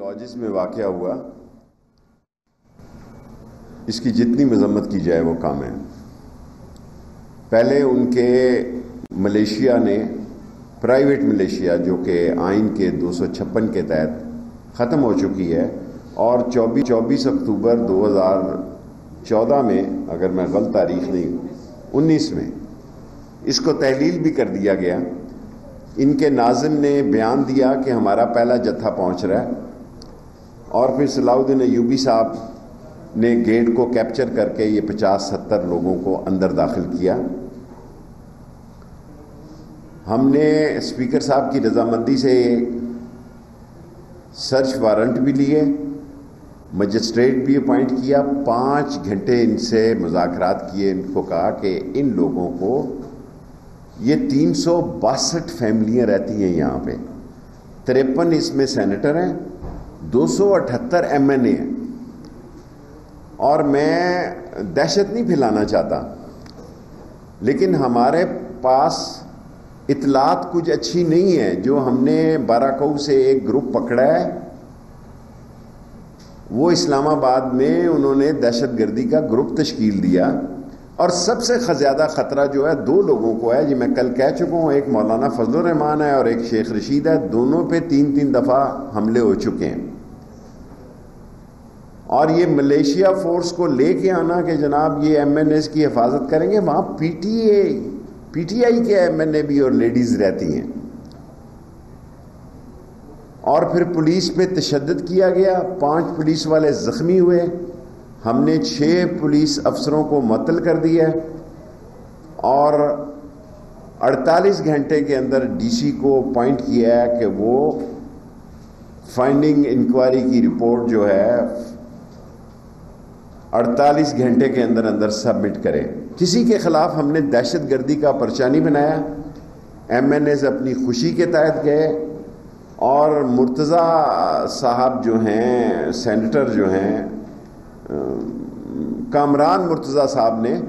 Lodges में वाक़ हुआ। इसकी जितनी मजम्मत की जाए, वो काम है। पहले उनके मलेशिया ने प्राइवेट मलेशिया, जो कि आइन के दो सौ छप्पन के तहत ख़त्म हो चुकी है, और 24 24 अक्टूबर 2014 में, अगर मैं गलत तारीख नहीं 19 में इसको तहलील भी कर दिया गया। इनके नाजिम ने बयान दिया कि हमारा पहला जत्था पहुँच रहा है। और फिर सलाउद्दीन यूबी साहब ने गेट को कैप्चर करके ये पचास सत्तर लोगों को अंदर दाखिल किया। हमने स्पीकर साहब की रजामंदी से सर्च वारंट भी लिए, मजिस्ट्रेट भी अपॉइंट किया, पाँच घंटे इनसे मुजाकरात किए, इनको कहा कि इन लोगों को ये तीन सौ बासठ फैमिलियाँ रहती हैं यहाँ पे। तिरपन इसमें सेनेटर हैं दो सौ अठहत्तर एम एन ए और मैं दहशत नहीं फैलाना चाहता। लेकिन हमारे पास इतलात कुछ अच्छी नहीं है, जो हमने बाराकऊ से एक ग्रुप पकड़ा है। वो इस्लामाबाद में उन्होंने दहशत गर्दी का ग्रुप तश्कील दिया। और सबसे ज़्यादा ख़तरा जो है, दो लोगों को है, जी मैं कल कह चुका हूँ, एक मौलाना फजल रहमान है और एक शेख रशीद है। दोनों पे तीन तीन दफ़ा हमले हो चुके हैं। और ये मलेशिया फोर्स को लेके आना कि जनाब ये एम एन एस की हिफाजत करेंगे, वहाँ P T A P T I के एम एन ए भी और लेडीज़ रहती हैं। और फिर पुलिस पे तशद किया गया, पाँच पुलिस वाले ज़ख्मी हुए। हमने छः पुलिस अफसरों को मतल कर दिया और 48 घंटे के अंदर डीसी को पॉइंट किया है कि वो फाइंडिंग इंक्वायरी की रिपोर्ट जो है 48 घंटे के अंदर अंदर सबमिट करें। किसी के ख़िलाफ़ हमने दहशत गर्दी का पर्चा नहीं बनाया। एम एन एज अपनी खुशी के तहत गए और मुर्तज़ा साहब जो हैं सेनेटर जो हैं कामरान मुर्तज़ा साहब ने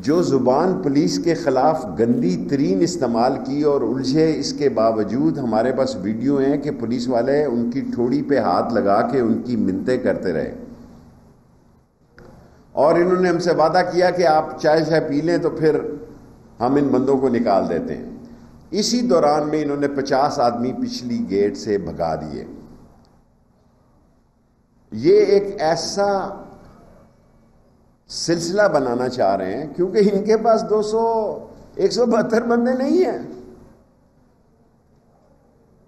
जो ज़ुबान पुलिस के ख़िलाफ़ गंदी तरीन इस्तेमाल की और उलझे इसके बावजूद हमारे पास वीडियो हैं कि पुलिस वाले उनकी ठोड़ी पे हाथ लगा के उनकी मिनतें करते रहे। और इन्होंने हमसे वादा किया कि आप चाय शाय पी लें तो फिर हम इन बंदों को निकाल देते हैं। इसी दौरान में इन्होंने पचास आदमी पिछली गेट से भगा दिए। ये एक ऐसा सिलसिला बनाना चाह रहे हैं, क्योंकि इनके पास 200 172 बंदे नहीं हैं।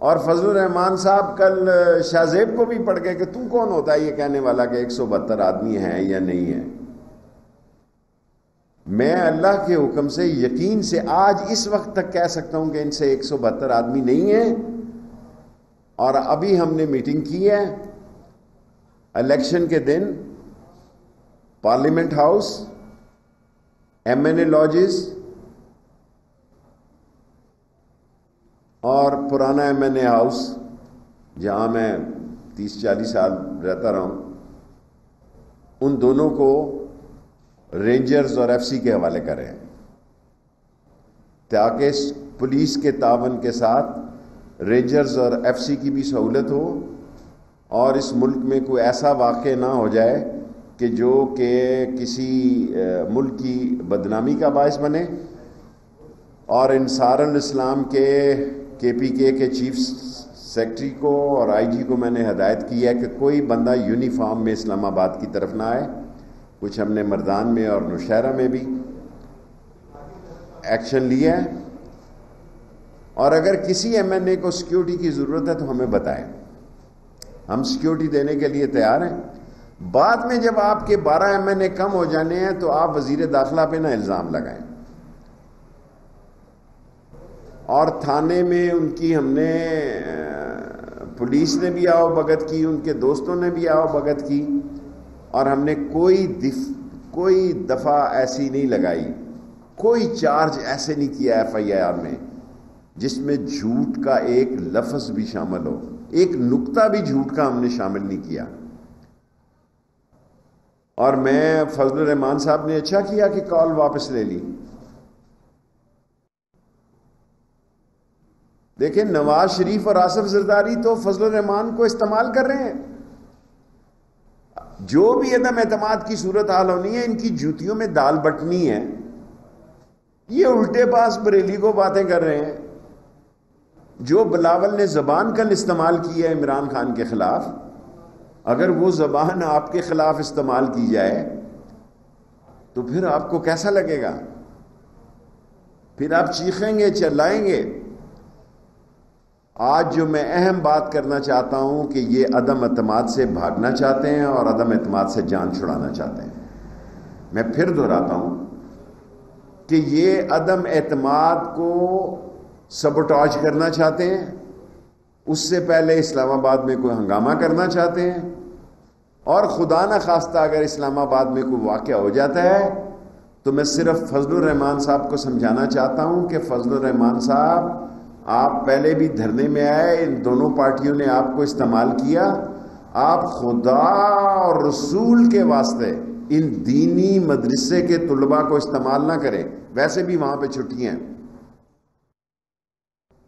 और फजल रहमान साहब कल शाहजेब को भी पढ़ गए कि तू कौन होता है? ये कहने वाला कि 172 आदमी है या नहीं है। मैं अल्लाह के हुक्म से, यकीन से आज इस वक्त तक कह सकता हूँ कि इनसे 172 आदमी नहीं है और अभी हमने मीटिंग की है। इलेक्शन के दिन parliament house, M N A lodges और पुराना एम एन ए हाउस, जहाँ मैं 30-40 साल रहता रहा हूँ। उन दोनों को रेंजर्स और एफसी के हवाले करें ताकि पुलिस के तावन के साथ रेंजर्स और एफसी की भी सहूलत हो और इस मुल्क में कोई ऐसा वाक़ ना हो जाए कि जो कि किसी मुल्क की बदनामी का बायस बने और इंसार इस्लाम के के पी के के चीफ सेक्रेटरी को और आईजी को मैंने हदायत की है कि कोई बंदा यूनिफॉर्म में इस्लामाबाद की तरफ़ ना आए। कुछ हमने मर्दान में और नौशहरा में भी एक्शन लिया है। और अगर किसी एमएनए को सिक्योरिटी की ज़रूरत है तो हमें बताएँ। हम सिक्योरिटी देने के लिए तैयार हैं। बाद में जब आपके 12 एमएनए कम हो जाने हैं तो आप वज़ीर दाखिला पे ना इल्ज़ाम लगाएँ। और थाने में उनकी हमने पुलिस ने भी आओ भगत की, उनके दोस्तों ने भी आओ भगत की, और हमने कोई दिफ, कोई दफ़ा ऐसी नहीं लगाई। कोई चार्ज ऐसे नहीं किया एफ़ आई आर में, जिसमें झूठ का एक लफ्ज़ भी शामिल हो। एक नुक्ता भी झूठ का हमने शामिल नहीं किया। और मैं फजल रहमान साहब ने अच्छा किया कि कॉल वापस ले ली। देखें नवाज़ शरीफ और आसफ जरदारी तो फजल रहमान को इस्तेमाल कर रहे हैं। जो भी अदम एतमाद की सूरत हाल होनी है, इनकी जूतियों में दाल बटनी है। ये उल्टे पास बरेली को बातें कर रहे हैं। जो बिलावल ने जबान कल इस्तेमाल की है इमरान खान के खिलाफ, अगर वो जबान आपके खिलाफ इस्तेमाल की जाए तो फिर आपको कैसा लगेगा? फिर आप चीखेंगे, चिल्लाएँगे आज जो मैं अहम बात करना चाहता हूँ कि ये अदम अतमाद से भागना चाहते हैं और अदम अतमाद से जान छुड़ाना चाहते हैं। मैं फिर दोहराता हूँ कि ये अदम एतमाद को सबोटाज करना चाहते हैं। उससे पहले इस्लामाबाद में कोई हंगामा करना चाहते हैं और खुदा न खास्ता अगर इस्लामाबाद में कोई वाक़ हो जाता है तो मैं सिर्फ़ फजल रहमान साहब को समझाना चाहता हूँ कि फजल रहमान साहब आप पहले भी धरने में आए, इन दोनों पार्टियों ने आपको इस्तेमाल किया। आप खुदा और रसूल के वास्ते इन दीनी मदरसे के तलबा को इस्तेमाल ना करें। वैसे भी वहाँ पे छुट्टियाँ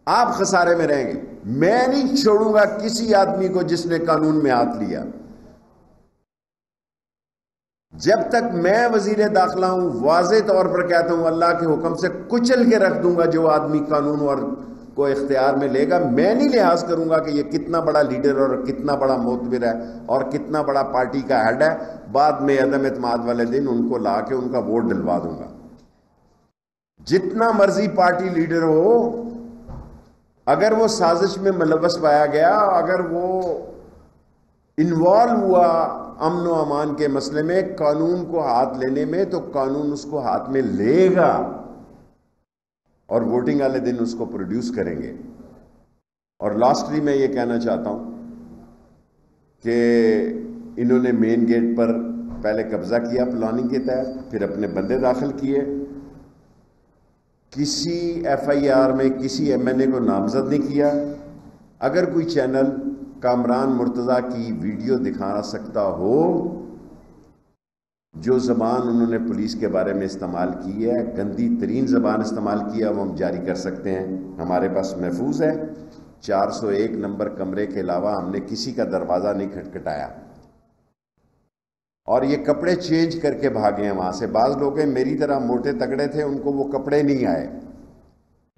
आप खसारे में रहेंगे। मैं नहीं छोड़ूँगा किसी आदमी को जिसने कानून में हाथ लिया। जब तक मैं वज़ीर दाखिला हूँ, वाज तौर पर कहता हूँ, अल्लाह के हुक्म से कुचल के रख दूँगा जो आदमी कानून और को इख्तियार में लेगा। मैं नहीं लिहाज करूँगा कि ये कितना बड़ा लीडर और कितना बड़ा मोतबिर है और कितना बड़ा पार्टी का हेड है। बाद में अदम एतमाद वाले दिन उनको ला के उनका वोट दिलवा दूँगा। जितना मर्ज़ी पार्टी लीडर हो, अगर वो साजिश में मुलवस पाया गया, अगर वो इन्वॉल्व हुआ अमन अमान के मसले में कानून को हाथ लेने में तो कानून उसको हाथ में लेगा। और वोटिंग वाले दिन उसको प्रोड्यूस करेंगे। और लास्टली मैं ये कहना चाहता हूँ कि इन्होंने मेन गेट पर पहले कब्जा किया प्लानिंग के तहत, फिर अपने बंदे दाखिल किए। किसी एफआईआर में किसी एमएनए को नामजद नहीं किया। अगर कोई चैनल कामरान मुर्तज़ा की वीडियो दिखा सकता हो जो ज़बान उन्होंने पुलिस के बारे में इस्तेमाल की है, गंदी तरीन ज़बान इस्तेमाल किया वो हम जारी कर सकते हैं। हमारे पास महफूज है। 401 नंबर कमरे के अलावा हमने किसी का दरवाज़ा नहीं खटखटाया। और ये कपड़े चेंज करके भागे हैं वहाँ से। बाज लोग मेरी तरह मोटे तगड़े थे, उनको वो कपड़े नहीं आए।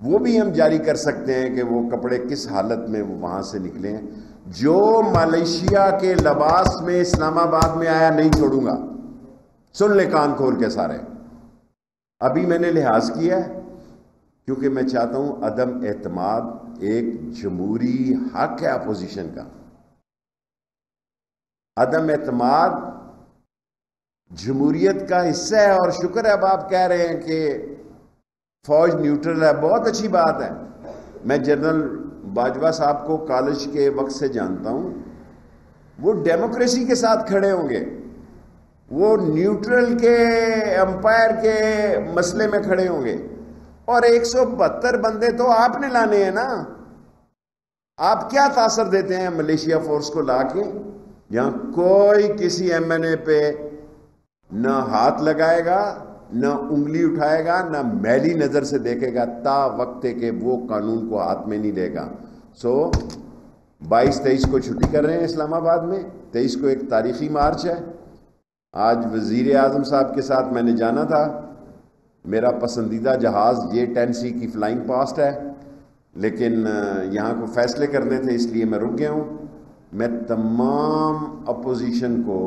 वो भी हम जारी कर सकते हैं कि वो कपड़े किस हालत में वो वहाँ से निकले हैं। जो मलेशिया के लबास में इस्लामाबाद में आया, नहीं छोड़ूँगा। सुन ले कान खोल के सारे। अभी मैंने लिहाज किया क्योंकि मैं चाहता हूँ अदम एतमाद एक जमहूरी हक है अपोजिशन का। अदम एतमाद जमहूरियत का हिस्सा है और शुक्र है अब आप कह रहे हैं कि फौज न्यूट्रल है, बहुत अच्छी बात है। मैं जनरल बाजवा साहब को कॉलेज के वक्त से जानता हूँ, वो डेमोक्रेसी के साथ खड़े होंगे। वो न्यूट्रल के अंपायर के मसले में खड़े होंगे। और एक बंदे तो आपने लाने हैं ना। आप क्या तासर देते हैं मलेशिया फोर्स को लाके? यहाँ कोई किसी एमएनए पे न हाथ लगाएगा न उंगली उठाएगा न मैली नज़र से देखेगा। ता वक्त के वो कानून को हाथ में नहीं लेगा सो so, 22 तेईस को छुट्टी कर रहे हैं इस्लामाबाद में। तेईस को एक तारीखी मार्च है। आज वज़ीर आज़म साहब के साथ मैंने जाना था। मेरा पसंदीदा जहाज़ ये टेन सी की फ़्लाइंग पास्ट है, लेकिन यहाँ को फैसले करने थे, इसलिए मैं रुक गया हूँ। मैं तमाम अपोजिशन को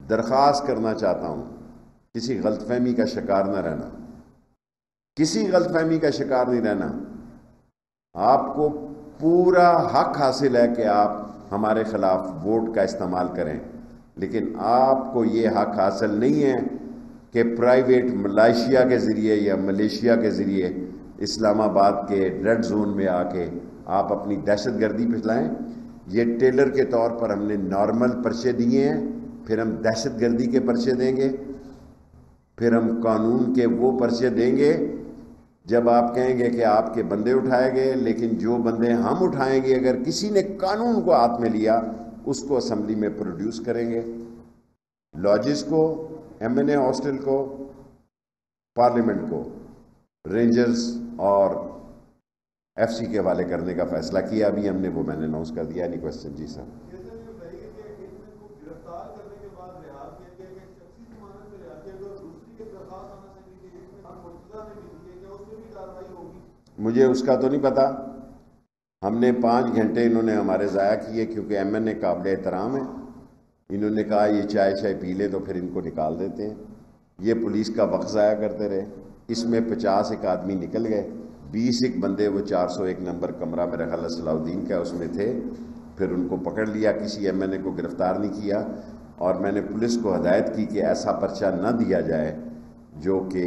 दरख्वास्त करना चाहता हूँ। किसी गलतफहमी का शिकार न रहना। किसी गलतफहमी का शिकार नहीं रहना। आपको पूरा हक हासिल है कि आप हमारे ख़िलाफ़ वोट का इस्तेमाल करें। लेकिन आपको ये हक हासिल नहीं है कि प्राइवेट मलेशिया के ज़रिए या मलेशिया के ज़रिए इस्लामाबाद के रेड जोन में आके आप अपनी दहशत गर्दी फैलाएँ ये टेलर के तौर पर हमने नॉर्मल पर्चे दिए हैं, फिर हम दहशत गर्दी के पर्चे देंगे, फिर हम कानून के वो पर्चे देंगे, जब आप कहेंगे कि आपके बंदे उठाए गए, लेकिन जो बंदे हम उठाएँगे, अगर किसी ने कानून को हाथ में लिया उसको असम्बली में प्रोड्यूस करेंगे। लॉजिस को एमएनए हॉस्टल को पार्लियामेंट को रेंजर्स और एफसी के हवाले करने का फैसला किया। अभी हमने वो मैंने अनाउंस कर दिया। नहीं क्वेश्चन जी सर। मुझे उसका तो नहीं पता। हमने पाँच घंटे इन्होंने हमारे ज़ाया किए क्योंकि एम एन ए काबिल एहतराम है। इन्होंने कहा, ये चाय चाय पी ले तो फिर इनको निकाल देते हैं। ये पुलिस का वक्त ज़ाया करते रहे। इसमें पचास एक आदमी निकल गए। बीस एक बंदे, वो चार सौ एक नंबर कमरा मेरा ख्याल सलाउद्दीन का उसमें थे। फिर उनको पकड़ लिया, किसी एम एन ए को गिरफ़्तार नहीं किया। और मैंने पुलिस को हदायत की कि ऐसा पर्चा न दिया जाए जो कि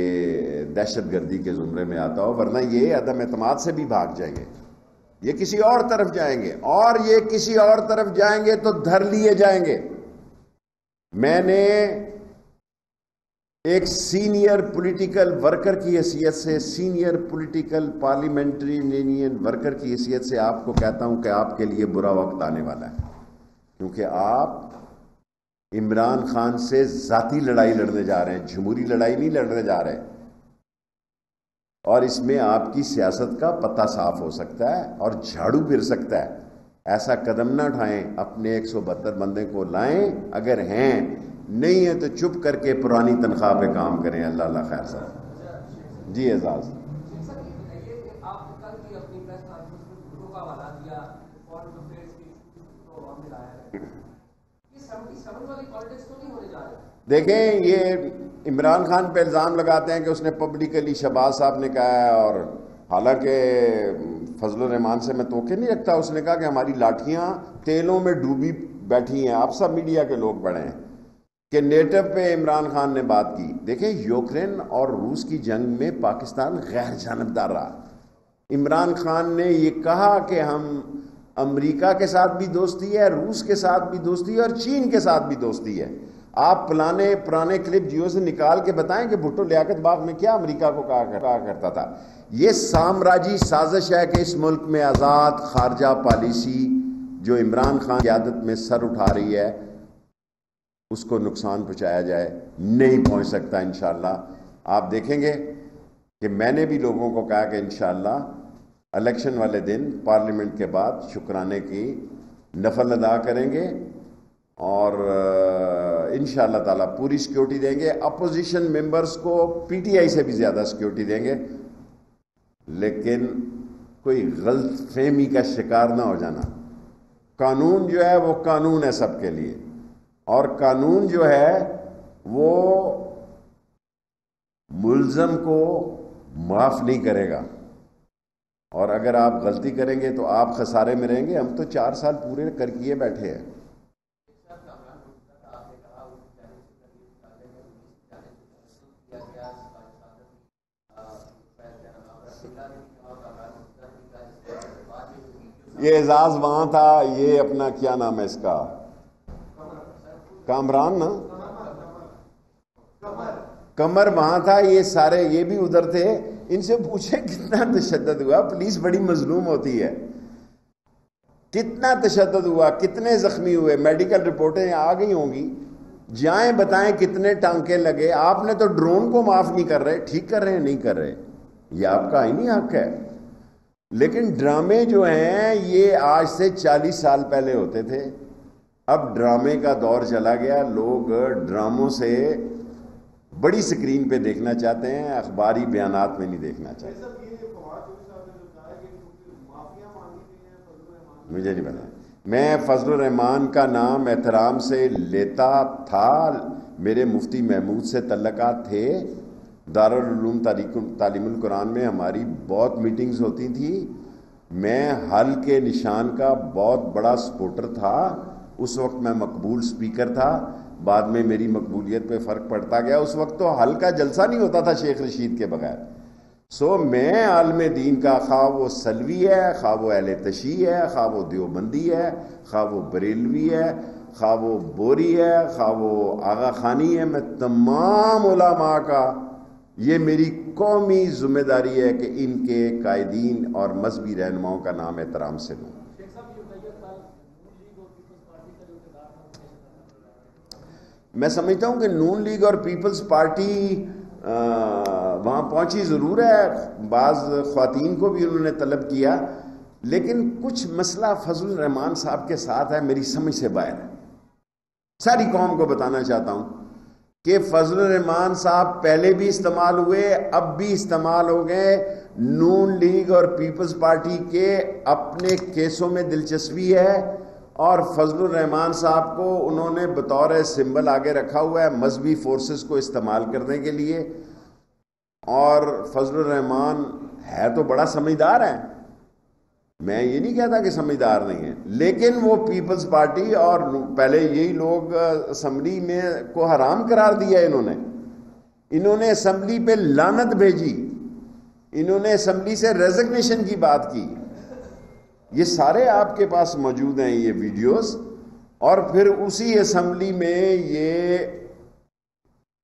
दहशत गर्दी के ज़ुमरे में आता हो, वरना ये अदम अतमाद से भी भाग जाएँगे ये किसी और तरफ़ जाएँगे, और ये किसी और तरफ़ जाएँगे तो धर लिए जाएँगे। मैंने एक सीनियर पॉलिटिकल वर्कर की हैसियत से, senior political parliamentary union worker की हैसियत से आपको कहता हूँ कि आपके लिए बुरा वक्त आने वाला है। क्योंकि आप इमरान खान से जाती लड़ाई लड़ने जा रहे हैं जमहूरी लड़ाई नहीं लड़ने जा रहे और इसमें आपकी सियासत का पता साफ़ हो सकता है और झाड़ू फिर सकता है। ऐसा कदम ना उठाएँ अपने एक सौ बहत्तर बंदे को लाएँ अगर हैं नहीं है तो चुप करके पुरानी तनख्वाह पे काम करें। अल्लाह अल्लाह खैर साहब। जी एजाज। देखें ये इमरान खान पे इल्ज़ाम लगाते हैं कि उसने पब्लिकली शहबाज साहब ने कहा है और हालाँकि फजल रहमान से मैं तोखे नहीं रखता, उसने कहा कि हमारी लाठियाँ तेलों में डूबी बैठी हैं। आप सब मीडिया के लोग बड़े हैं कि नेटव पे इमरान खान ने बात की। देखें यूक्रेन और रूस की जंग में पाकिस्तान गैर जानबदार रहा। इमरान खान ने ये कहा कि हम अमेरिका के साथ भी दोस्ती है, रूस के साथ भी दोस्ती है और चीन के साथ भी दोस्ती है। आप पुराने पुराने क्लिप जियो से निकाल के बताएँ कि भुट्टो लियाकत बाग में क्या अमेरिका को कहा, कहा करता था। ये साम्राज्य साजिश है कि इस मुल्क में आज़ाद खारजा पॉलिसी जो इमरान खान की आदत में सर उठा रही है उसको नुकसान पहुँचाया जाए। नहीं पहुँच सकता इन आप देखेंगे कि मैंने भी लोगों को कहा कि इन इलेक्शन वाले दिन पार्लियामेंट के बाद शुक्राने की नफल अदा करेंगे। और इन ताला पूरी सिक्योरिटी देंगे। अपोजिशन मेंबर्स को पीटीआई से भी ज़्यादा सिक्योरिटी देंगे। लेकिन कोई गलत फहमी का शिकार ना हो जाना। कानून जो है, वो कानून है सबके लिए। और कानून जो है, वो मुलजम को माफ़ नहीं करेगा। और अगर आप गलती करेंगे तो आप खसारे में रहेंगे। हम तो चार साल पूरे कर किए बैठे हैं। ये एजाज वहाँ था, ये अपना क्या नाम है इसका? कामरान ना? कमर वहाँ था, ये सारे, ये भी उधर थे। इनसे पूछे, कितना तशद हुआ? पुलिस बड़ी मजलूम होती है। कितना तशद हुआ? कितने जख्मी हुए? मेडिकल रिपोर्टें आ गई होंगी। जाएँ, बताएँ कितने टांके लगे। आपने तो ड्रोन को माफ़ नहीं कर रहे। ठीक कर रहे हैं, नहीं कर रहे? ये आपका ही नहीं हक है। लेकिन ड्रामे जो हैं ये आज से 40 साल पहले होते थे। अब ड्रामे का दौर चला गया। लोग ड्रामों से बड़ी स्क्रीन पे देखना चाहते हैं अखबारी बयान में नहीं देखना चाहते। मुझे नहीं पता। मैं फजल रहमान का नाम एहतराम से लेता था। मेरे मुफ्ती महमूद से तल्लका थे। दारूम तालीम कुरान में हमारी बहुत मीटिंग्स होती थी। मैं हल के निशान का बहुत बड़ा सपोर्टर था। उस वक्त मैं मकबूल स्पीकर था। बाद में मेरी मकबूलियत पे फ़र्क पड़ता गया। उस वक्त तो हल का जलसा नहीं होता था शेख रशीद के बगैर। सो मैं आलम दीन का, खा वो सलवी है, खा वो अहल तशी है, खा वो देवबंदी है, खा वो बरेलवी है, खा वो बोरी है, खा वो आगा खानी है। मैं तमाम उलामा का ये मेरी कौमी ज़िम्मेदारी है कि इनके कायदीन और मजहबी रहनुमाओं का नाम एहतराम से लूँ। मैं समझता हूँ कि नून लीग और पीपल्स पार्टी वहाँ पहुँची ज़रूर है। बाज़ ख़वातीन को भी उन्होंने तलब किया। लेकिन कुछ मसला फजल रहमान साहब के साथ है, मेरी समझ से बाहर है। सारी कौम को बताना चाहता हूँ। कि फजल रहमान साहब पहले भी इस्तेमाल हुए, अब भी इस्तेमाल हो गए। नून लीग और पीपल्स पार्टी के अपने केसों में दिलचस्पी है और फजल रहमान साहब को उन्होंने बतौर सिंबल आगे रखा हुआ है मजहबी फोर्सेस को इस्तेमाल करने के लिए। और फजल रहमान है तो बड़ा समझदार है। मैं ये नहीं कहता कि समझदार नहीं है, लेकिन वो पीपल्स पार्टी और पहले यही लोग असम्बली में को हराम करार दिया इन्होंने। इन्होंने असम्बली पे लानत भेजी। इन्होंने असम्बली से रेजिग्नेशन की बात की। ये सारे आपके पास मौजूद हैं ये वीडियोस और फिर उसी असम्बली में ये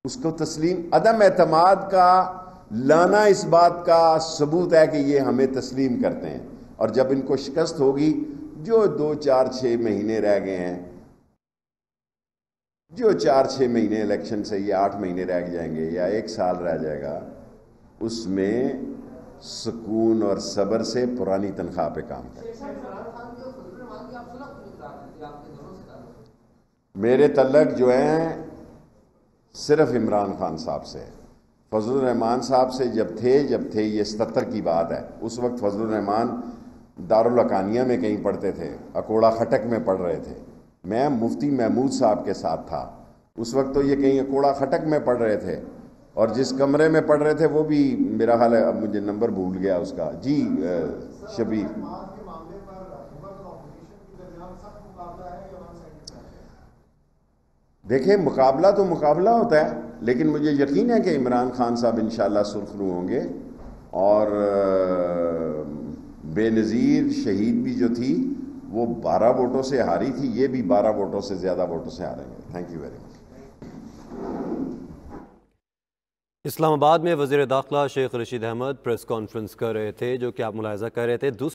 उसको तस्लीम, अदम एतमाद का लाना इस बात का सबूत है कि ये हमें तस्लीम करते हैं। और जब इनको शिकस्त होगी, जो दो चार छः महीने रह गए हैं, जो चार छः महीने इलेक्शन से या आठ महीने रह जाएँगे या एक साल रह जाएगा, उसमें सुकून और सब्र से पुरानी तनख्वाह पे काम करें। मेरे तलक जो हैं, सिर्फ़ इमरान खान साहब से। फजल रहमान साहब से जब थे जब थे, ये सतर की बात है। उस वक्त फजल रहमान दारुलकानिया में कहीं पढ़ते थे अकोड़ा खटक में पढ़ रहे थे। मैं मुफ्ती महमूद साहब के साथ था। उस वक्त तो ये कहीं अकोड़ा खटक में पढ़ रहे थे और जिस कमरे में पढ़ रहे थे, वो भी मेरा हाल है अब मुझे नंबर भूल गया उसका। जी शबीर। देखिए, मुकाबला तो मुकाबला होता है, लेकिन मुझे यकीन है कि इमरान खान साहब इन सुरखरू होंगे और बेनज़ीर शहीद भी जो थी, वो 12 वोटों से हारी थी, ये भी 12 वोटों से ज़्यादा वोटों से हारेंगे thank you very much Islamabad में वज़ीर दाखिला शेख रशीद अहमद प्रेस कॉन्फ्रेंस कर रहे थे, जो कि आप मुलायजा कर रहे थे।